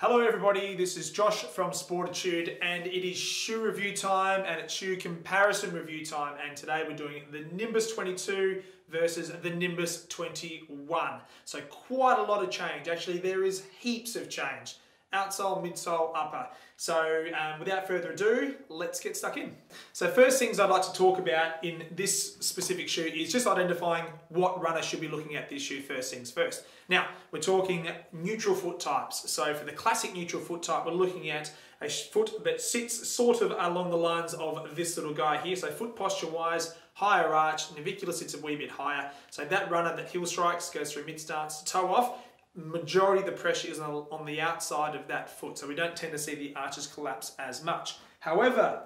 Hello everybody, this is Josh from Sportitude and it is shoe review time and it's shoe comparison review time. And today we're doing the Nimbus 22 versus the Nimbus 21. So quite a lot of change, actually there is heaps of change outsole, midsole, upper. So um, without further ado, let's get stuck in. So first things I'd like to talk about in this specific shoe is just identifying what runner should be looking at this shoe first things first. Now, we're talking neutral foot types. So for the classic neutral foot type, we're looking at a foot that sits sort of along the lines of this little guy here. So foot posture wise, higher arch, navicular sits a wee bit higher. So that runner that heel strikes goes through mid stance to toe off majority of the pressure is on the outside of that foot, so we don't tend to see the arches collapse as much. However,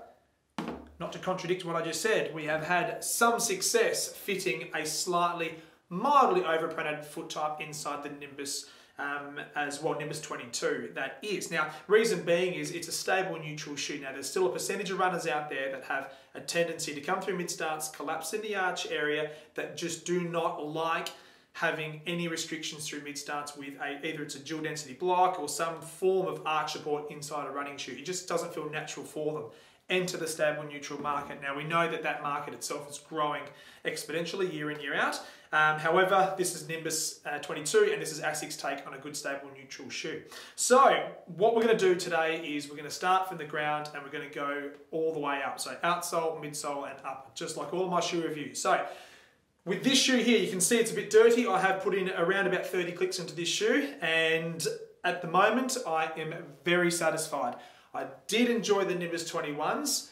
not to contradict what I just said, we have had some success fitting a slightly mildly overpronated foot type inside the Nimbus um, as well, Nimbus 22 that is. Now, reason being is it's a stable neutral shoe. Now, there's still a percentage of runners out there that have a tendency to come through mid-starts, collapse in the arch area, that just do not like having any restrictions through mid starts with a, either it's a dual density block or some form of arch support inside a running shoe. It just doesn't feel natural for them. Enter the stable neutral market. Now we know that that market itself is growing exponentially year in, year out. Um, however, this is Nimbus uh, 22 and this is ASICS' take on a good stable neutral shoe. So what we're going to do today is we're going to start from the ground and we're going to go all the way up. So outsole, midsole and up, just like all my shoe reviews. So with this shoe here, you can see it's a bit dirty. I have put in around about 30 clicks into this shoe and at the moment I am very satisfied. I did enjoy the Nimbus 21s,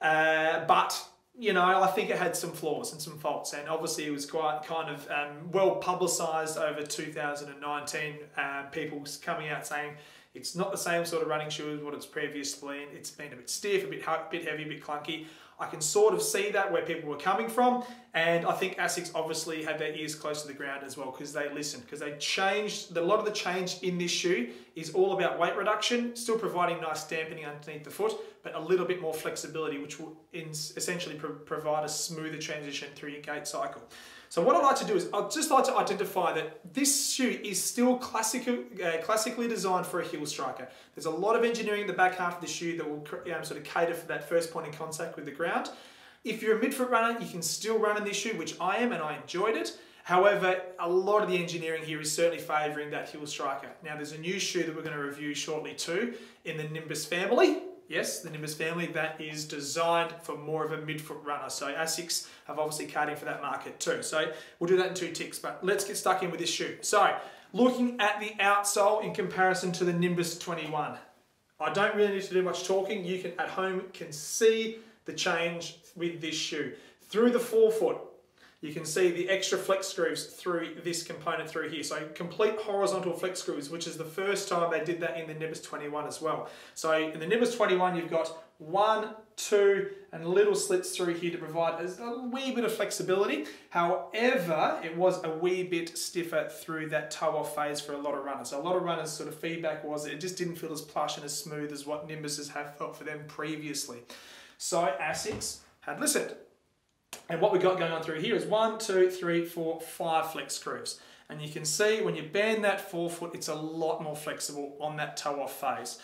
uh, but you know, I think it had some flaws and some faults, and obviously it was quite kind of um, well publicised over 2019. Uh, people coming out saying it's not the same sort of running shoe as what it's previously been. It's been a bit stiff, a bit, a bit heavy, a bit clunky. I can sort of see that where people were coming from. And I think ASICS obviously had their ears close to the ground as well because they listened, because they changed, a lot of the change in this shoe is all about weight reduction, still providing nice dampening underneath the foot, but a little bit more flexibility, which will essentially pro provide a smoother transition through your gait cycle. So what I'd like to do is I'd just like to identify that this shoe is still classic, uh, classically designed for a heel striker. There's a lot of engineering in the back half of the shoe that will um, sort of cater for that first point in contact with the ground. If you're a midfoot runner, you can still run in this shoe, which I am and I enjoyed it. However, a lot of the engineering here is certainly favouring that heel striker. Now there's a new shoe that we're going to review shortly too in the Nimbus family. Yes, the Nimbus family that is designed for more of a midfoot runner. So ASICS have obviously cutting for that market too. So we'll do that in two ticks, but let's get stuck in with this shoe. So looking at the outsole in comparison to the Nimbus 21. I don't really need to do much talking. You can at home can see the change with this shoe. Through the forefoot, you can see the extra flex screws through this component through here. So complete horizontal flex screws, which is the first time they did that in the Nimbus 21 as well. So in the Nimbus 21, you've got one, two, and little slits through here to provide a wee bit of flexibility. However, it was a wee bit stiffer through that toe off phase for a lot of runners. So a lot of runners sort of feedback was it just didn't feel as plush and as smooth as what Nimbuses have felt for them previously. So ASICS had listened. And what we've got going on through here is one, two, three, four, five flex screws. And you can see when you bend that forefoot, it's a lot more flexible on that toe off phase.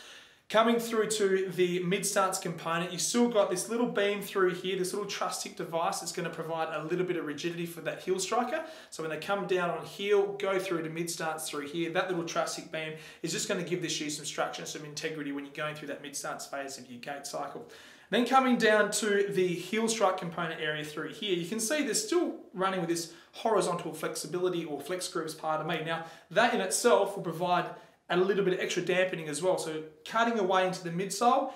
Coming through to the mid-stance component, you still got this little beam through here, this little Trusstic device that's going to provide a little bit of rigidity for that heel striker. So when they come down on heel, go through to mid-stance through here, that little Trusstic beam is just going to give the shoe some structure some integrity when you're going through that mid-stance phase of your gait cycle. Then coming down to the heel strike component area through here, you can see they're still running with this horizontal flexibility or flex part of me. Now, that in itself will provide a little bit of extra dampening as well. So cutting away into the midsole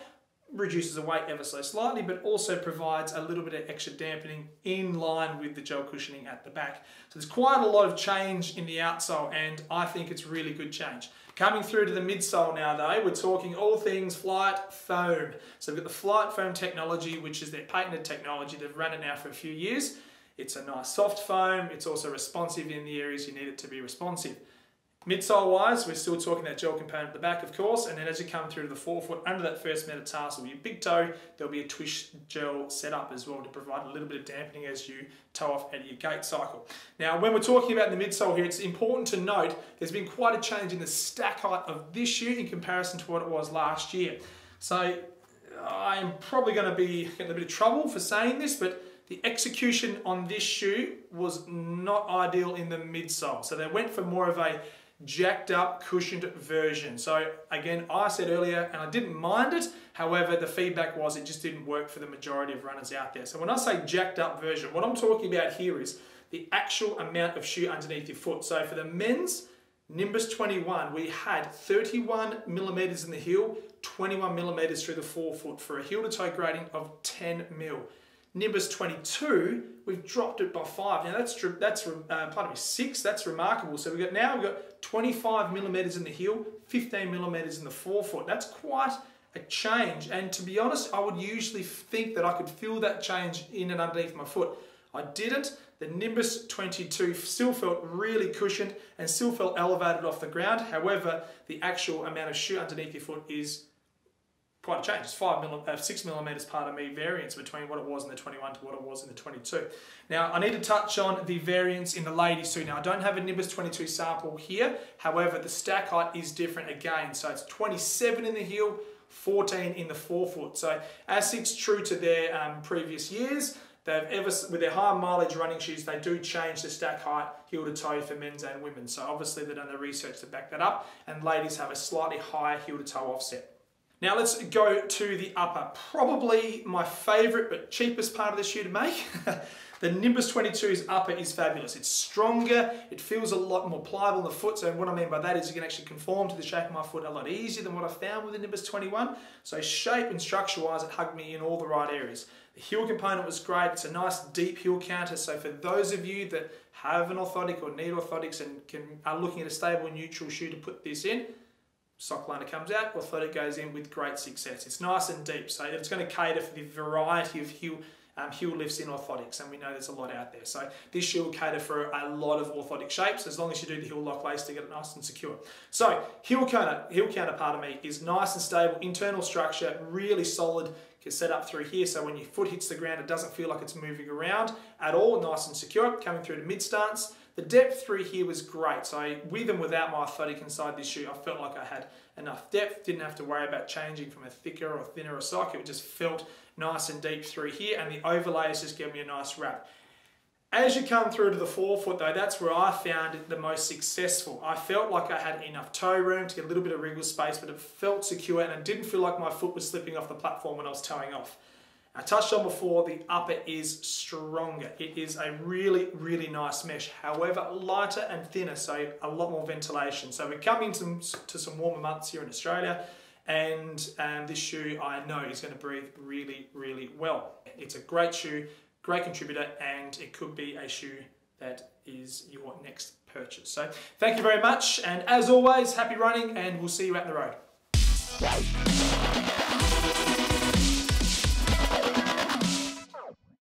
reduces the weight ever so slightly, but also provides a little bit of extra dampening in line with the gel cushioning at the back. So there's quite a lot of change in the outsole, and I think it's really good change. Coming through to the midsole now though, we're talking all things Flight Foam. So we've got the FlyteFoam technology, which is their patented technology. They've run it now for a few years. It's a nice soft foam. It's also responsive in the areas you need it to be responsive. Midsole wise, we're still talking that gel component at the back, of course, and then as you come through to the forefoot, under that first metatarsal, your big toe, there'll be a twist gel setup as well to provide a little bit of dampening as you toe off out of your gait cycle. Now, when we're talking about the midsole here, it's important to note there's been quite a change in the stack height of this shoe in comparison to what it was last year. So I'm probably going to be getting a bit of trouble for saying this, but the execution on this shoe was not ideal in the midsole. So they went for more of a jacked up cushioned version. So again, I said earlier, and I didn't mind it. However, the feedback was it just didn't work for the majority of runners out there. So when I say jacked up version, what I'm talking about here is the actual amount of shoe underneath your foot. So for the men's Nimbus 21, we had 31 millimeters in the heel, 21 millimeters through the forefoot for a heel to toe grading of 10 mil. Nimbus 22, we've dropped it by five. Now that's that's uh, pardon me six. That's remarkable. So we've got now we've got 25 millimeters in the heel, 15 millimeters in the forefoot. That's quite a change. And to be honest, I would usually think that I could feel that change in and underneath my foot. I didn't. The Nimbus 22 still felt really cushioned and still felt elevated off the ground. However, the actual amount of shoe underneath your foot is quite a change. It's five milli, uh, six millimeters, pardon me, variance between what it was in the 21 to what it was in the 22. Now, I need to touch on the variance in the ladies too. Now, I don't have a Nimbus 22 sample here. However, the stack height is different again. So it's 27 in the heel, 14 in the forefoot. So ASICS true to their um, previous years. They've ever, with their high mileage running shoes, they do change the stack height heel to toe for men's and women. So obviously they've done the research to back that up. And ladies have a slightly higher heel to toe offset. Now let's go to the upper. Probably my favorite but cheapest part of the shoe to make. the Nimbus 22's upper is fabulous. It's stronger, it feels a lot more pliable in the foot. So what I mean by that is you can actually conform to the shape of my foot a lot easier than what I found with the Nimbus 21. So shape and structure wise, it hugged me in all the right areas. The heel component was great. It's a nice deep heel counter. So for those of you that have an orthotic or need orthotics and can, are looking at a stable neutral shoe to put this in, Sockliner comes out, Orthotic goes in with great success. It's nice and deep, so it's going to cater for the variety of heel, um, heel lifts in orthotics, and we know there's a lot out there. So this shoe will cater for a lot of orthotic shapes, as long as you do the heel lock lace to get it nice and secure. So heel counter, heel counter part of me is nice and stable, internal structure, really solid, set up through here so when your foot hits the ground it doesn't feel like it's moving around at all, nice and secure, coming through to mid stance. The depth through here was great. So with and without my orthotic inside this shoe, I felt like I had enough depth. Didn't have to worry about changing from a thicker or thinner a sock. It just felt nice and deep through here. And the overlays just gave me a nice wrap. As you come through to the forefoot though, that's where I found it the most successful. I felt like I had enough toe room to get a little bit of wriggle space, but it felt secure and it didn't feel like my foot was slipping off the platform when I was toeing off. I touched on before, the upper is stronger. It is a really, really nice mesh. However, lighter and thinner, so a lot more ventilation. So we're coming to some warmer months here in Australia, and um, this shoe I know is going to breathe really, really well. It's a great shoe, great contributor, and it could be a shoe that is your next purchase. So thank you very much, and as always, happy running, and we'll see you out the road.